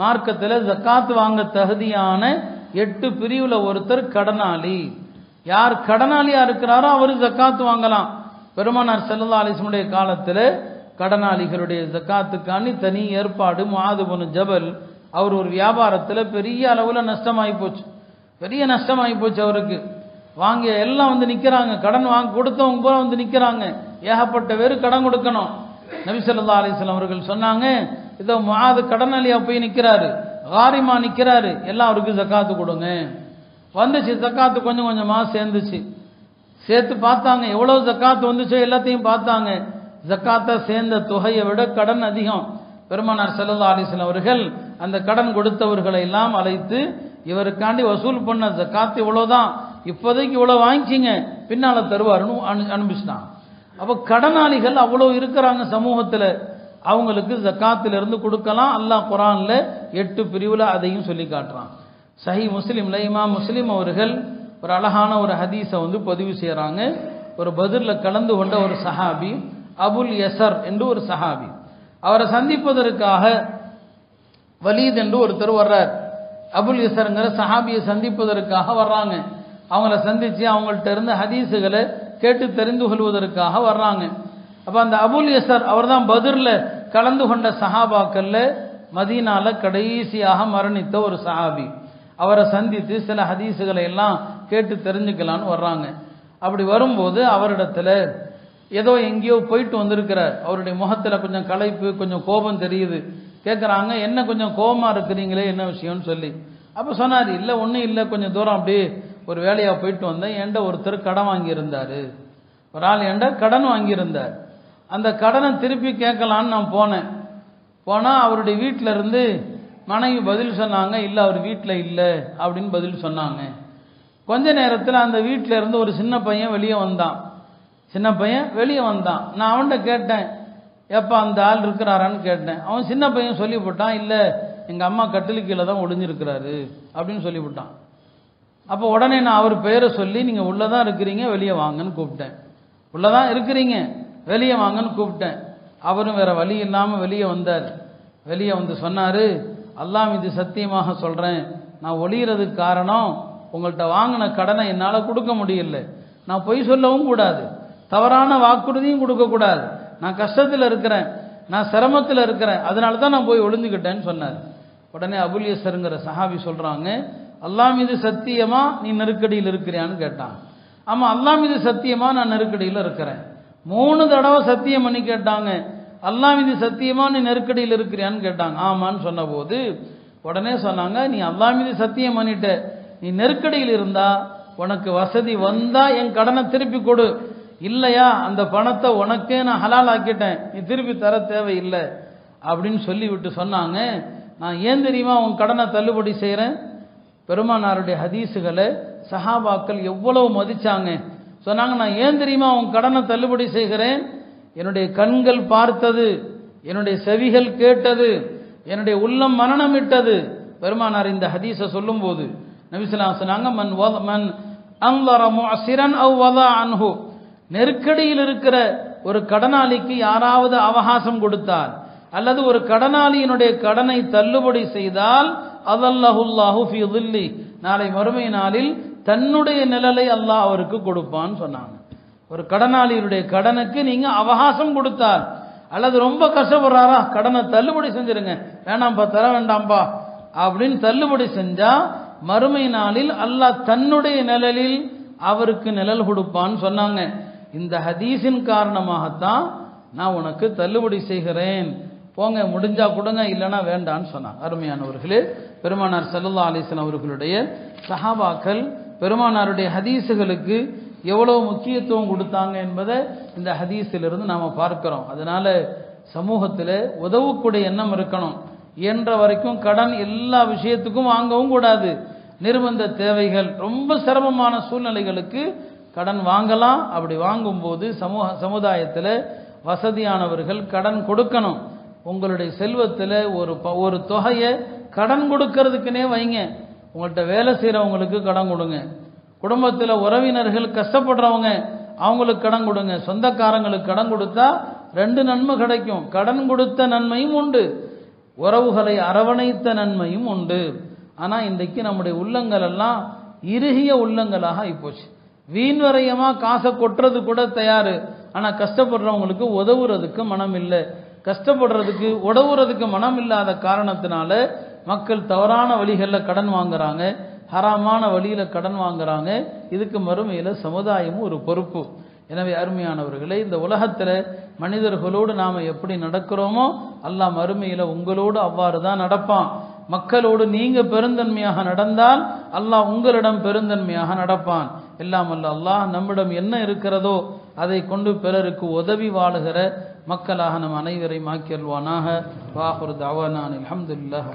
மார்க்கத்தில் ஜக்காத்து வாங்க தகுதியான எட்டு பிரிவுல ஒருத்தர் கடனாளி. யார் கடனாளியா இருக்கிறாரோ அவர் ஜக்காத்து வாங்கலாம். பெருமானார் செல்லல்லா அலிஸ்முடைய காலத்தில் கடனாளிகளுடைய ஜக்காத்துக்காண்டி தனி ஏற்பாடு மாதுபனு ஜபல். அவர் ஒரு வியாபாரத்தில் பெரிய அளவில் நஷ்டமாகி போச்சு. பெரிய நஷ்டமாகி போச்சு அவருக்கு. வாங்க எல்லாம் வந்து நிற்கிறாங்க கடன் வாங்க கொடுத்தவங்க போல வந்து நிற்கிறாங்க ஏகப்பட்ட பேர் கடன் கொடுக்கணும். நபி ஸல்லல்லாஹு அலைஹி அவர்கள் சொன்னாங்க இதோ முஆது கடனாளியா போய் நிற்கிறாரு காரிமா நிற்கிறாரு எல்லாம் அவருக்கு ஜக்காத்து கொடுங்க. வந்துச்சு ஜக்காத்து கொஞ்சம் கொஞ்சமாக சேர்ந்துச்சு. சேர்த்து பார்த்தாங்க எவ்வளோ ஜக்காத்து வந்துச்சோ எல்லாத்தையும் பார்த்தாங்க. ஜக்காத்தை சேர்ந்த தொகையை விட கடன் அதிகம். பெருமானார் செல்லல்லா ஆலீசன் அவர்கள் அந்த கடன் கொடுத்தவர்களை எல்லாம் அழைத்து இவருக்காண்டி வசூல் பண்ண ஜக்காத்து இவ்வளோதான் இப்போதைக்கு இவ்வளோ வாங்கிக்கிங்க. பின்னால் தருவாருன்னு அனு அனுப்பிச்சிட்டான் அப்போ கடனாளிகள் அவ்வளோ இருக்கிறாங்க சமூகத்தில். அவங்களுக்கு ஜக்காத்திலிருந்து கொடுக்கலாம். அல்லாஹ் குரான்ல எட்டு பிரிவுல அதையும் சொல்லி காட்டுறான். சஹி முஸ்லீம்ல இமா முஸ்லீம் அவர்கள் ஒரு அழகான ஒரு ஹதீஸை வந்து பதிவு செய்கிறாங்க ஒரு பதிலில் கலந்து கொண்ட ஒரு சஹாபி அபுல் யசர் என்று ஒரு சஹாபி. அவரை சந்திப்பதற்காக வலீத் என்று ஒருத்தர் வர்றார். அபுல் யசருங்கிற சஹாபியை சந்திப்பதற்காக வர்றாங்க. அவங்கள சந்தித்து அவங்கள்ட்ட இருந்து ஹதீஸுகளை கேட்டு தெரிந்து கொள்வதற்காக வர்றாங்க. அப்போ அந்த அபுல் யசர் அவர் தான் பதிரில் கலந்து கொண்ட சஹாபாக்களில் மதீனால கடைசியாக மரணித்த ஒரு சஹாபி. அவரை சந்தித்து சில ஹதீஸுகளை எல்லாம் கேட்டு தெரிஞ்சுக்கலான்னு வர்றாங்க. அப்படி வரும்போது அவரிடத்துல ஏதோ எங்கேயோ போயிட்டு வந்திருக்கிறார். அவருடைய முகத்தில் கொஞ்சம் களைப்பு கொஞ்சம் கோபம் தெரியுது. கேட்குறாங்க என்ன கொஞ்சம் கோபமாக இருக்கிறீங்களே? என்ன விஷயம்னு சொல்லி. அப்போ சொன்னார் இல்லை ஒன்றும் இல்லை. கொஞ்சம் தூரம் அப்படியே ஒரு வேலையாக போயிட்டு வந்தேன். என்கிட்ட ஒருத்தர் கடன் வாங்கியிருந்தார். ஒரு ஆள் என்கிட்ட கடன் வாங்கியிருந்தார். அந்த கடனை திருப்பி கேட்கலான்னு நான் போனேன். போனால் அவருடைய வீட்டில் இருந்து மனைவி பதில் சொன்னாங்க இல்லை அவர் வீட்டில் இல்லை அப்படின்னு பதில் சொன்னாங்க. கொஞ்ச நேரத்தில் அந்த வீட்டில் இருந்து ஒரு சின்ன பையன் வெளியே வந்தான். சின்ன பையன் வெளியே வந்தான். நான் அவன்கிட்ட கேட்டேன் எப்போ அந்த ஆள் இருக்கிறாரான்னு கேட்டேன். அவன் சின்ன பையன் சொல்லிவிட்டான் இல்லை எங்கள் அம்மா கட்டிலு கீழே தான் ஒளிஞ்சிருக்கிறாரு அப்படின்னு சொல்லிவிட்டான் அப்போ உடனே நான் அவர் பெயரை சொல்லி நீங்கள் உள்ளே தான் இருக்கிறீங்க வெளியே வாங்கன்னு கூப்பிட்டேன். உள்ளே தான் இருக்கிறீங்க. வெளியே வாங்கன்னு கூப்பிட்டேன். அவரும் வேற வழி இல்லாமல் வெளியே வந்தார். வெளியே வந்து சொன்னார் அல்லாம் இது சத்தியமாக சொல்கிறேன் நான் ஒளியிறதுக்கு காரணம் உங்கள்கிட்ட வாங்கின கடனை என்னால் கொடுக்க முடியல. நான் பொய் சொல்லவும் கூடாது. தவறான வாக்குறுதியும் கொடுக்கக்கூடாது நான் கஷ்டத்தில் இருக்கிறேன். நான் சிரமத்தில் இருக்கிறேன். அதனால தான் நான் போய் ஒளிஞ்சுக்கிட்டேன்னு சொன்னார். உடனே அபுல்யசருங்கிற சஹாபி சொல்கிறாங்க அல்லா மீது சத்தியமாக நீ நெருக்கடியில் இருக்கிறியான்னு கேட்டான். ஆமாம் அல்லா மீது சத்தியமாக நான் நெருக்கடியில் இருக்கிறேன். மூணு தடவை சத்தியம் பண்ணி கேட்டாங்க. அல்லாம் இது சத்தியமா நீ நெருக்கடியில் இருக்கிறியான்னு கேட்டாங்க. ஆமான்னு சொன்னபோது உடனே சொன்னாங்க நீ அல்லாம் மீது சத்தியம் பண்ணிட்ட. நீ நெருக்கடியில் இருந்தா உனக்கு வசதி வந்தா என் கடனை திருப்பி கொடு. இல்லையா அந்த பணத்தை உனக்கே நான் ஹலால் ஆக்கிட்டேன். நீ திருப்பி தர தேவையில்லை. அப்படின்னு சொல்லிவிட்டு சொன்னாங்க. நான் ஏன் தெரியுமா உன் கடனை தள்ளுபடி செய்கிறேன் பெருமானாருடைய ஹதீஸுகளை சஹாபாக்கள் எவ்வளவு மதிச்சாங்க. சொன்னாங்க நான் ஏன் தெரியுமா உன் கடனை தள்ளுபடி செய்கிறேன்? என்னுடைய கண்கள் பார்த்தது என்னுடைய செவிகள் கேட்டது என்னுடைய உள்ளம் மரணமிட்டது பெருமானார் இந்த ஹதீஸை சொல்லும்போது நபிசுலாம் சொன்னாங்க மன் மன் அன்வர அவ் அன்ஹு. நெருக்கடியில் இருக்கிற ஒரு கடனாளிக்கு யாராவது அவகாசம் கொடுத்தார் அல்லது ஒரு கடனாளியினுடைய கடனை தள்ளுபடி செய்தால் அதல்லஹுல்லாஹு ஃபி தில்லி. நாளை மறுமை நாளில் தன்னுடைய நிழலை அல்லாஹ் அவருக்கு கொடுப்பான்னு சொன்னாங்க. ஒரு கடனாளியினுடைய கடனுக்கு நீங்க அவகாசம் கொடுத்தார் அல்லது ரொம்ப கஷ்டப்படுறாரா கடனை தள்ளுபடி செஞ்சிருங்க. வேணாம்ப்பா தர வேண்டாம்ப்பா அப்படின்னு தள்ளுபடி செஞ்சா மறுமை நாளில் அல்லாஹ் தன்னுடைய நிழலில் அவருக்கு நிழல் கொடுப்பான்னு சொன்னாங்க. இந்த ஹதீஸின் காரணமாகத்தான் நான் உனக்கு தள்ளுபடி செய்கிறேன். போங்க முடிஞ்சா கொடுங்க இல்லைன்னா வேண்டான்னு சொன்னாங்க. அருமையானவர்களே பெருமானார் சல்லல்லா அலிஸ்லாம் அவர்களுடைய சஹாபாக்கள் பெருமானாருடைய ஹதீஸுகளுக்கு எவ்வளவு முக்கியத்துவம் கொடுத்தாங்க என்பதை இந்த ஹதீஸிலிருந்து நாம் பார்க்கிறோம். அதனால சமூகத்தில் உதவக்கூடிய எண்ணம் இருக்கணும். இயன்ற வரைக்கும் கடன் எல்லா விஷயத்துக்கும் வாங்கவும் கூடாது. நிர்பந்த தேவைகள் ரொம்ப சிரமமான சூழ்நிலைகளுக்கு கடன் வாங்கலாம். அப்படி வாங்கும்போது சமூக சமுதாயத்தில் வசதியானவர்கள் கடன் கொடுக்கணும். உங்களுடைய செல்வத்தில் ஒரு ப- ஒரு தொகையை கடன் கொடுக்கறதுக்குனே வைங்க. உங்கள்கிட்ட வேலை செய்கிறவங்களுக்கு கடன் கொடுங்க. குடும்பத்தில் உறவினர்கள் கஷ்டப்படுறவங்க அவங்களுக்கு கடன் கொடுங்க. சொந்தக்காரங்களுக்கு கடன் கொடுத்தா ரெண்டு நன்மை கிடைக்கும். கடன் கொடுத்த நன்மையும் உண்டு. உறவுகளை அரவணைத்த நன்மையும் உண்டு. ஆனால் இன்றைக்கு நம்முடைய உள்ளங்கள் எல்லாம் இறுகிய உள்ளங்களாக ஆகிப்போச்சு. வீண்வரையமாக காசை கொட்டுறது கூட தயார். ஆனால் கஷ்டப்படுறவங்களுக்கு உதவுறதுக்கு மனம் இல்லை கஷ்டப்படுறதுக்கு உதவுறதுக்கு மனம் இல்லாத காரணத்தினால மக்கள் தவறான வழிகளில் கடன் வாங்குறாங்க ஹராமான வழியில் கடன் வாங்குறாங்க இதுக்கு மறுமையில் சமுதாயமும் ஒரு பொறுப்பு. எனவே அருமையானவர்களே இந்த உலகத்தில் மனிதர்களோடு நாம் எப்படி நடக்கிறோமோ அல்லாஹ் மறுமையில் உங்களோடு அவ்வாறு தான் நடப்பான். மக்களோடு நீங்க பெருந்தன்மையாக நடந்தால் அல்லாஹ் உங்களிடம் பெருந்தன்மையாக நடப்பான். எல்லாம் அல்ல அல்லாஹ் நம்மிடம் என்ன இருக்கிறதோ அதை கொண்டு பிறருக்கு உதவி வாழுகிற மக்களாக நம் அனைவரையும் ஆக்கியல்வானாக வாஹுர் தவானான் அலமதுல்லாஹ்